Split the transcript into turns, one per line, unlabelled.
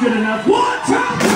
good enough. One time.